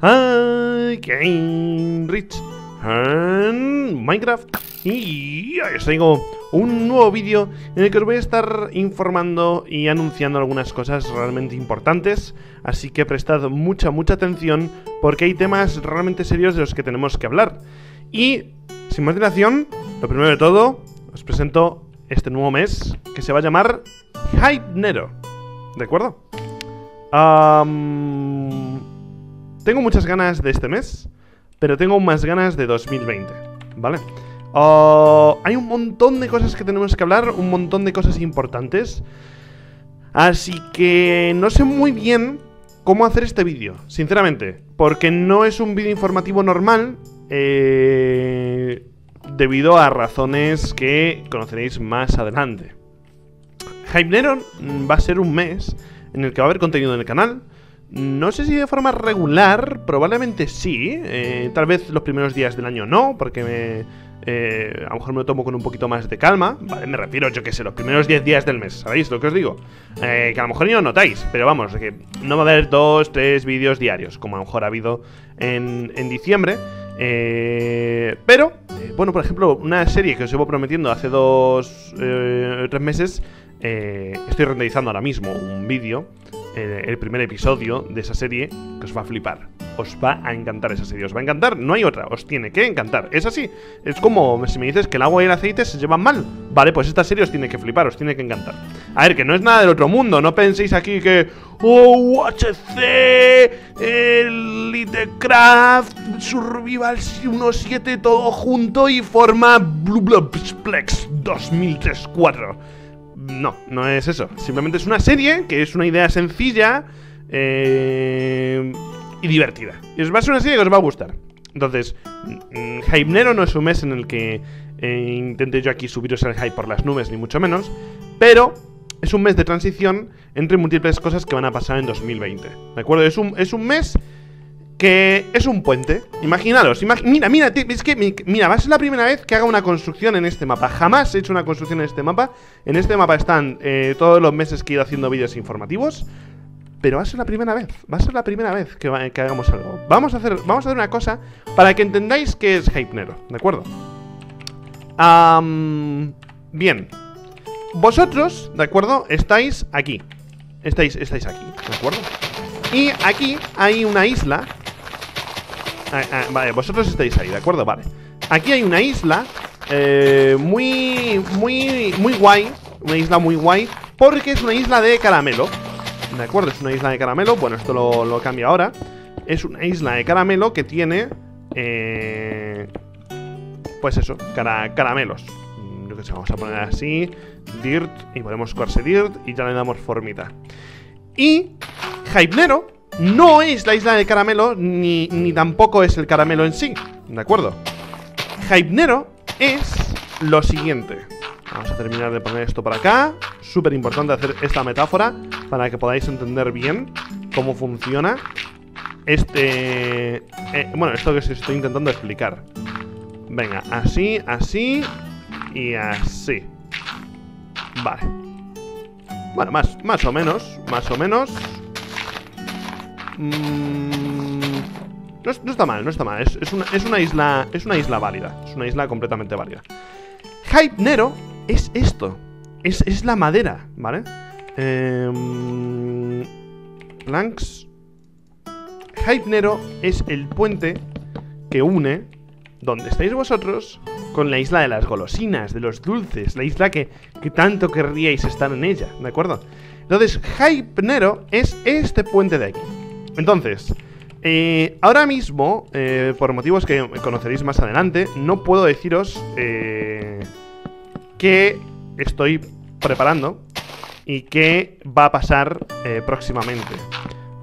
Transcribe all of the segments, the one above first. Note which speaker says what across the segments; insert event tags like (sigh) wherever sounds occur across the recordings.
Speaker 1: ahí Rich Minecraft. Y os traigo un nuevo vídeo en el que os voy a estar informando y anunciando algunas cosas realmente importantes. Así que prestad mucha mucha atención porque hay temas realmente serios de los que tenemos que hablar. Y sin más dilación, lo primero de todo os presento este nuevo mes que se va a llamar Hypenero ¿de acuerdo? Tengo muchas ganas de este mes, pero tengo más ganas de 2020, ¿vale? Ah, hay un montón de cosas que tenemos que hablar, un montón de cosas importantes. Así que no sé muy bien cómo hacer este vídeo, sinceramente. Porque no es un vídeo informativo normal, eh, debido a razones que conoceréis más adelante. Hypenero va a ser un mes en el que va a haber contenido en el canal. No sé si de forma regular, probablemente sí. Eh, tal vez los primeros días del año no, porque me, eh, a lo mejor me lo tomo con un poquito más de calma. Vale, me refiero, yo que sé, los primeros 10 días del mes, ¿sabéis lo que os digo? Eh, que a lo mejor ni lo notáis, pero vamos, que no va a haber dos, tres vídeos diarios, como a lo mejor ha habido en, en diciembre. pero, bueno, por ejemplo, una serie que os llevo prometiendo hace dos, tres meses eh, estoy renderizando ahora mismo un vídeo, eh, el primer episodio de esa serie, que os va a flipar. Os va a encantar esa serie, os va a encantar, no hay otra, os tiene que encantar. Es así, es como si me dices que el agua y el aceite se llevan mal. Vale, pues esta serie os tiene que flipar, os tiene que encantar. A ver, que no es nada del otro mundo, no penséis aquí que... Oh, HC, Elitecraft, Survival 1.7, todo junto y forma Blue Plex 2034 no, no es eso. Simplemente es una serie que es una idea sencilla eh, y divertida. Y os va a ser una serie que os va a gustar. Entonces, mm, Hypenero no es un mes en el que eh, intente yo aquí subiros el hype por las nubes, ni mucho menos. Pero es un mes de transición entre múltiples cosas que van a pasar en 2020. ¿De acuerdo? Es un, es un mes que es un puente. Imaginaros, mira, mira, es que mira, va a ser la primera vez que haga una construcción en este mapa. Jamás he hecho una construcción en este mapa. En este mapa están eh, todos los meses que he ido haciendo vídeos informativos. Pero va a ser la primera vez, va a ser la primera vez que, hagamos algo. Vamos a, hacer, vamos a hacer una cosa para que entendáis qué es Hypenero, ¿de acuerdo? bien. Vosotros, ¿de acuerdo? Estáis aquí. Estáis, estáis aquí, ¿de acuerdo? Y aquí hay una isla Ah, ah, vale, vosotros estáis ahí, ¿de acuerdo? Vale Aquí hay una isla eh, Muy, muy, muy guay Una isla muy guay Porque es una isla de caramelo ¿De acuerdo? Es una isla de caramelo Bueno, esto lo, lo cambio ahora Es una isla de caramelo que tiene eh, Pues eso, caramelos Yo que sé, vamos a poner así Dirt, y podemos coarse Dirt Y ya le damos formita Y Hypenero no es la isla de caramelo, ni, tampoco es el caramelo en sí, ¿de acuerdo? Hypenero es lo siguiente. Vamos a terminar de poner esto por acá. Súper importante hacer esta metáfora Para que podáis entender bien cómo funciona Este... Eh, bueno, esto que os estoy intentando explicar. Venga, así, así y así. Vale. Bueno, más, más o menos, más o menos Mm, no, está mal, no está mal. Es, una, isla. Es una isla válida. Es una isla completamente válida. Hype Nero es esto. Es, la madera, ¿vale? Planks. Hype Nero es el puente que une donde estáis vosotros con la isla de las golosinas, de los dulces, la isla que, que tanto querríais estar en ella, ¿de acuerdo? Entonces, Hype Nero es este puente de aquí. Entonces, eh, ahora mismo, eh, por motivos que conoceréis más adelante, no puedo deciros eh, qué estoy preparando y qué va a pasar próximamente.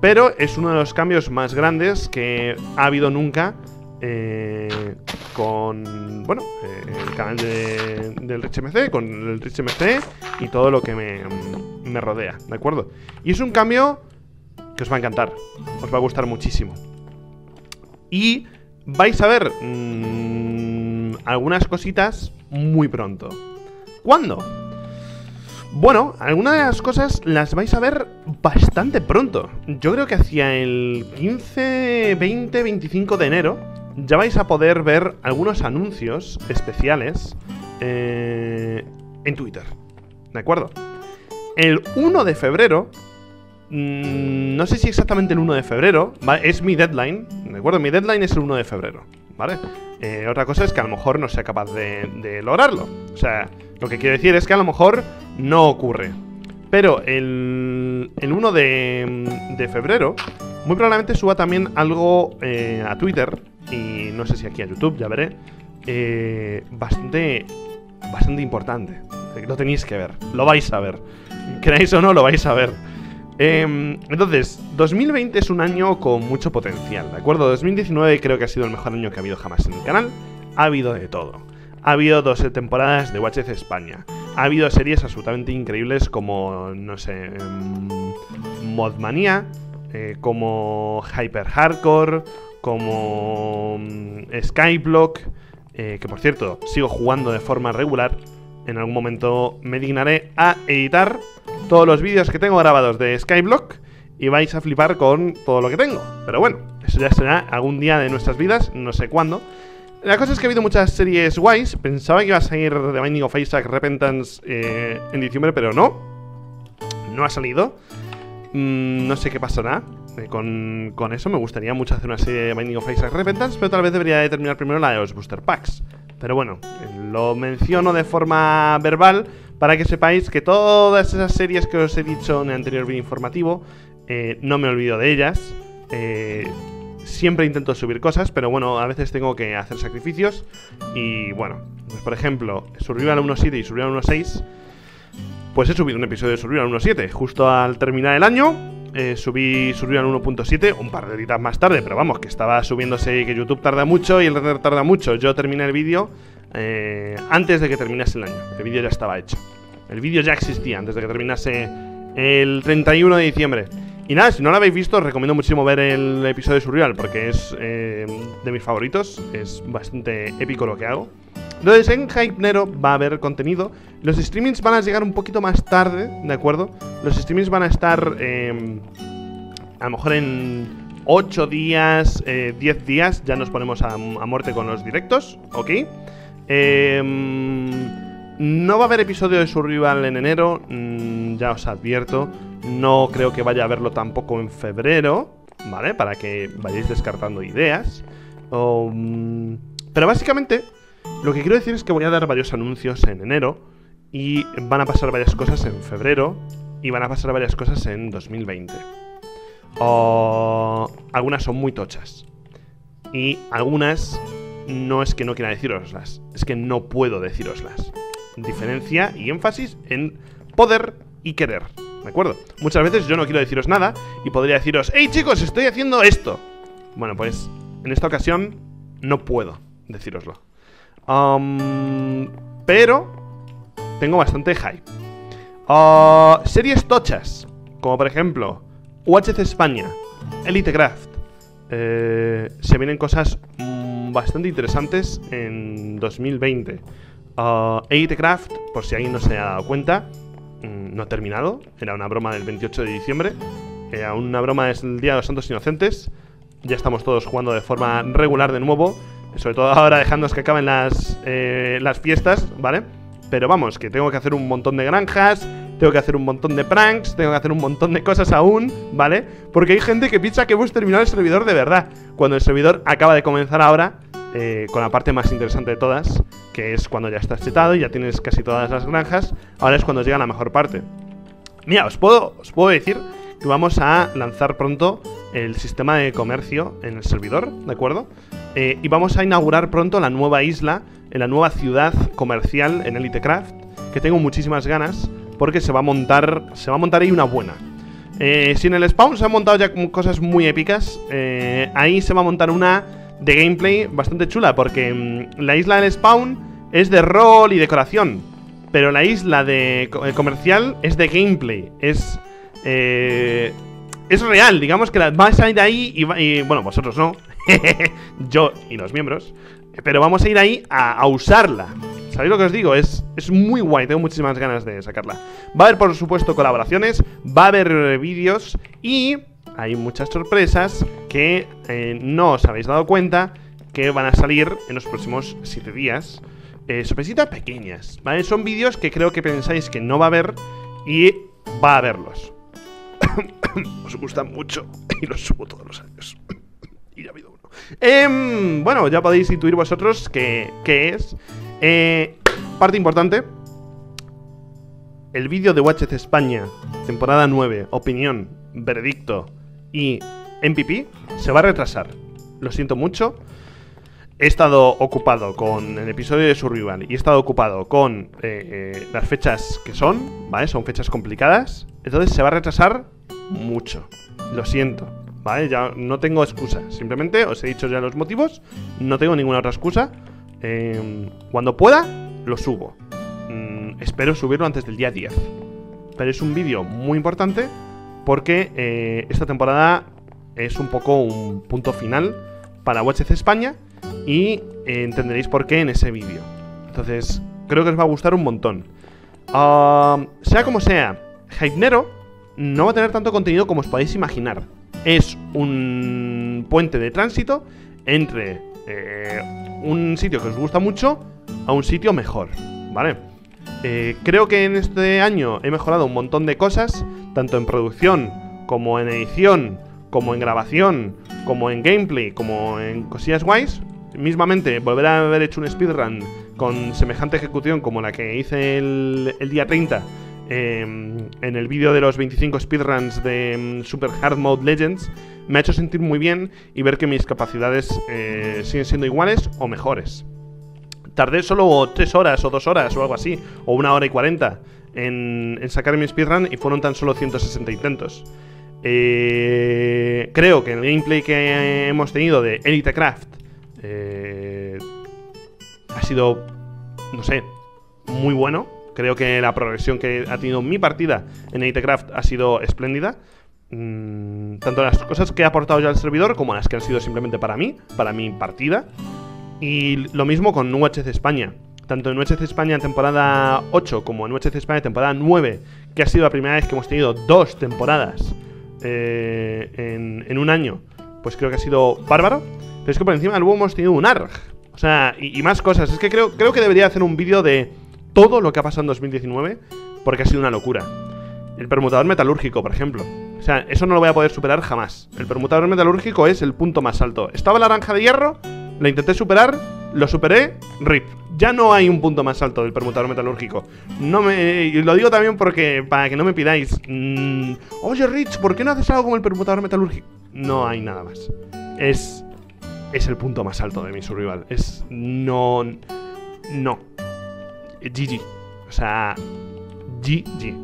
Speaker 1: Pero es uno de los cambios más grandes que ha habido nunca con, bueno, el canal del Rich MC, con el Rich MC y todo lo que me, me rodea, ¿de acuerdo? Y es un cambio que os va a encantar. Os va a gustar muchísimo. Y vais a ver mmm, algunas cositas muy pronto. ¿Cuándo? Bueno, algunas de las cosas las vais a ver bastante pronto. Yo creo que hacia el 15, 20, 25 de enero ya vais a poder ver algunos anuncios especiales eh, en Twitter. ¿De acuerdo? El 1 de febrero, mm, no sé si exactamente el 1 de febrero, es mi deadline, ¿de acuerdo? Mi deadline es el 1 de febrero, ¿vale? Eh, otra cosa es que a lo mejor no sea capaz de, lograrlo. O sea, lo que quiero decir es que a lo mejor no ocurre. Pero el, el 1 de, febrero, muy probablemente suba también algo eh, a Twitter y no sé si aquí a YouTube, ya veré. Eh, bastante, bastante importante. Lo tenéis que ver, lo vais a ver. Queráis o no, lo vais a ver. Em, entonces, 2020 es un año con mucho potencial, ¿de acuerdo? 2019 creo que ha sido el mejor año que ha habido jamás en el canal. Ha habido de todo. Ha habido dos temporadas de Watches España. Ha habido series absolutamente increíbles como, no sé, em, Modmania, eh, como Hyper Hardcore, como mm, Skyblock, eh, que por cierto, sigo jugando de forma regular. En algún momento me dignaré a editar todos los vídeos que tengo grabados de Skyblock y vais a flipar con todo lo que tengo. Pero bueno, eso ya será algún día de nuestras vidas, no sé cuándo. La cosa es que ha habido muchas series guays. Pensaba que iba a salir The Binding of Isaac Repentance eh, en diciembre, pero no. No ha salido. Mm, no sé qué pasará eh, con, con, eso. Me gustaría mucho hacer una serie de Binding of Isaac Repentance, pero tal vez debería de terminar primero la de los Booster Packs. Pero bueno, lo menciono de forma verbal para que sepáis que todas esas series que os he dicho en el anterior vídeo informativo, eh, no me olvido de ellas. Eh, siempre intento subir cosas, pero bueno, a veces tengo que hacer sacrificios. Y bueno, pues por ejemplo, Survival 1.7 y Survival 1.6, pues he subido un episodio de Survival 1.7 justo al terminar el año. Eh, subí Survival 1.7 un par de horitas más tarde, pero vamos, que estaba subiéndose que YouTube tarda mucho y el red tarda mucho. Yo terminé el vídeo eh, antes de que terminase el año. El vídeo ya estaba hecho. El vídeo ya existía antes de que terminase el 31 de diciembre. Y nada, si no lo habéis visto, os recomiendo muchísimo ver el episodio de Surreal porque es eh, de mis favoritos. Es bastante épico lo que hago. Entonces, en Hypenero va a haber contenido. Los streamings van a llegar un poquito más tarde, ¿de acuerdo? Los streamings van a estar eh, a lo mejor en 8 días, 10 días. Ya nos ponemos a muerte con los directos, ¿ok? Em, no va a haber episodio de Survival en enero, mm, ya os advierto. No creo que vaya a haberlo tampoco en febrero, ¿vale? Para que vayáis descartando ideas. Pero básicamente, lo que quiero decir es que voy a dar varios anuncios en enero. Y van a pasar varias cosas en febrero. Y van a pasar varias cosas en 2020. algunas son muy tochas. Y algunas no es que no quiera deciroslas, es que no puedo deciroslas. Diferencia y énfasis en poder y querer. ¿De acuerdo? Muchas veces yo no quiero deciros nada y podría deciros, hey chicos, estoy haciendo esto. Bueno, pues en esta ocasión no puedo deciroslo. pero tengo bastante hype. Ah, series tochas, como por ejemplo UHC España, Elite Craft. Eh, se vienen cosas bastante interesantes en 2020. Uh, Craft, por si alguien no se ha dado cuenta, mm, no ha terminado. Era una broma del 28 de diciembre. Era una broma del Día de los Santos Inocentes. Ya estamos todos jugando de forma regular de nuevo. Sobre todo ahora dejándonos que acaben las, eh, las fiestas, ¿vale? Pero vamos, que tengo que hacer un montón de granjas, tengo que hacer un montón de pranks, tengo que hacer un montón de cosas aún, ¿vale? Porque hay gente que piensa que hemos terminado el servidor de verdad, cuando el servidor acaba de comenzar ahora eh, con la parte más interesante de todas, que es cuando ya estás chetado y ya tienes casi todas las granjas, ahora es cuando llega la mejor parte. Mira, os puedo, os puedo decir que vamos a lanzar pronto el sistema de comercio en el servidor, ¿de acuerdo? Eh, y vamos a inaugurar pronto la nueva isla, en la nueva ciudad comercial en Elitecraft, que tengo muchísimas ganas porque se va a montar, se va a montar ahí una buena. Eh, si en el spawn se han montado ya cosas muy épicas, eh, ahí se va a montar una de gameplay bastante chula, porque mm, la isla del spawn es de rol y decoración, pero la isla de eh, comercial es de gameplay, es... es real, digamos que la, vas a ir ahí y, bueno, vosotros no, (laughs) yo y los miembros, pero vamos a ir ahí a usarla, ¿Sabéis lo que os digo? Es, es muy guay, tengo muchísimas ganas de sacarla. Va a haber, por supuesto, colaboraciones, va a haber eh, vídeos y hay muchas sorpresas que eh, no os habéis dado cuenta que van a salir en los próximos 7 días. Eh, sorpresitas pequeñas, ¿vale? Son vídeos que creo que pensáis que no va a haber y va a haberlos. (coughs) os gustan mucho y los subo todos los años. (coughs) y ya ha habido uno. Em, bueno, ya podéis intuir vosotros qué, qué es. Eh, parte importante. El vídeo de Watchet España, temporada 9, opinión, veredicto y MPP, se va a retrasar. Lo siento mucho. He estado ocupado con el episodio de Survival y he estado ocupado con eh, eh, las fechas que son, ¿vale? Son fechas complicadas. Entonces se va a retrasar mucho. Lo siento, ¿vale? Ya no tengo excusa. Simplemente os he dicho ya los motivos. No tengo ninguna otra excusa. Eh, cuando pueda, lo subo. Mm, espero subirlo antes del día 10. Pero es un vídeo muy importante porque eh, esta temporada es un poco un punto final para WHC España y eh, entenderéis por qué en ese vídeo. Entonces, creo que os va a gustar un montón. Sea como sea, Hypnero no va a tener tanto contenido como os podéis imaginar. Es un puente de tránsito entre eh, un sitio que os gusta mucho a un sitio mejor, ¿vale? Eh, creo que en este año he mejorado un montón de cosas, tanto en producción como en edición, como en grabación, como en gameplay, como en cosillas guays. Mismamente, volver a haber hecho un speedrun con semejante ejecución como la que hice el, el día 30 eh, en el vídeo de los 25 speedruns de mm, Super Hard Mode Legends, me ha hecho sentir muy bien y ver que mis capacidades eh, siguen siendo iguales o mejores. Tardé solo 3 horas o 2 horas o algo así, o una hora y 40 en, en sacar mi speedrun y fueron tan solo 160 intentos. Eh, creo que el gameplay que hemos tenido de Elite Craft eh, ha sido, no sé, muy bueno. Creo que la progresión que ha tenido mi partida en Elitecraft ha sido espléndida. Mm, tanto las cosas que he aportado ya al servidor como las que han sido simplemente para mí, para mi partida. Y lo mismo con UHC España. Tanto en UHC España temporada 8 como en UHC España temporada 9, que ha sido la primera vez que hemos tenido dos temporadas eh, en, en un año, pues creo que ha sido bárbaro. Pero es que por encima luego hemos tenido un ARG. O sea, y, y más cosas. Es que creo, creo que debería hacer un vídeo de todo lo que ha pasado en 2019 porque ha sido una locura. El permutador metalúrgico, por ejemplo. O sea, eso no lo voy a poder superar jamás. El permutador metalúrgico es el punto más alto. Estaba la naranja de hierro, la intenté superar, lo superé, RIP. Ya no hay un punto más alto del permutador metalúrgico. No me. Y lo digo también porque. Para que no me pidáis. mmm, Oye, Rich, ¿por qué no haces algo con el permutador metalúrgico? No hay nada más. Es. Es el punto más alto de mi survival. Es. No. No. GG. O sea, GG.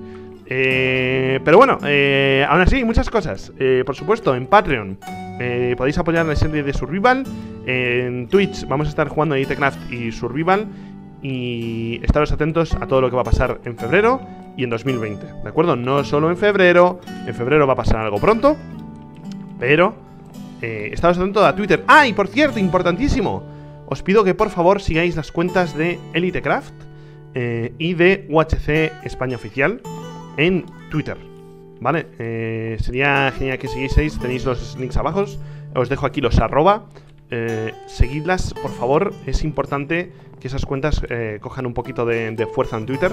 Speaker 1: Eh, pero bueno, eh, aún así, muchas cosas. Eh, por supuesto, en Patreon eh, podéis apoyar la serie de Survival. En Twitch vamos a estar jugando Elitecraft y Survival. Y estaros atentos a todo lo que va a pasar en febrero y en 2020. ¿De acuerdo? No solo en febrero. En febrero va a pasar algo pronto. Pero eh, estaros atentos a Twitter. ¡Ah! Por cierto, importantísimo. Os pido que por favor sigáis las cuentas de Elitecraft eh, y de UHC España Oficial en Twitter. ¿Vale? Eh, sería genial que siguieseis. Tenéis los links abajo. Os dejo aquí los arroba. Eh, seguidlas, por favor. Es importante que esas cuentas eh, cojan un poquito de, de fuerza en Twitter.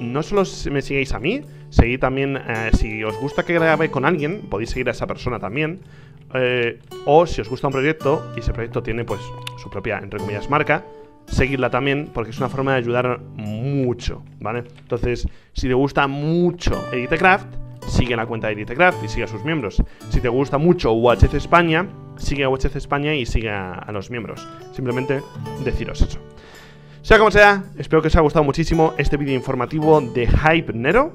Speaker 1: No solo me sigáis a mí, seguid también, eh, si os gusta que grabe con alguien, podéis seguir a esa persona también. Eh, o si os gusta un proyecto y ese proyecto tiene pues su propia, entre comillas, marca, seguidla también porque es una forma de ayudar mucho, ¿vale? Entonces, si te gusta mucho Editecraft, sigue la cuenta de Editecraft y sigue a sus miembros. Si te gusta mucho UHC España, sigue a UHC España y sigue a, a los miembros. Simplemente deciros eso. Sea como sea, espero que os haya gustado muchísimo este vídeo informativo de Hype Nero.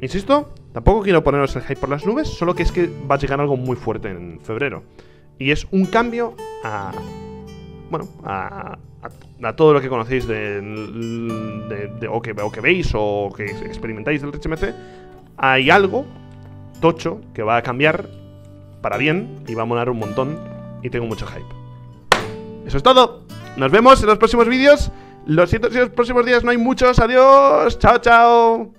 Speaker 1: Insisto, tampoco quiero poneros el hype por las nubes, solo que es que va a llegar algo muy fuerte en febrero. Y es un cambio a. Bueno, a, a- todo lo que conocéis de, de- o, que, o que veis o que experimentáis del RHMC. Hay algo tocho que va a cambiar para bien y va a molar un montón. Y tengo mucho hype. Eso es todo. Nos vemos en los próximos vídeos. Lo siento si los próximos días no hay muchos. Adiós. Chao, chao.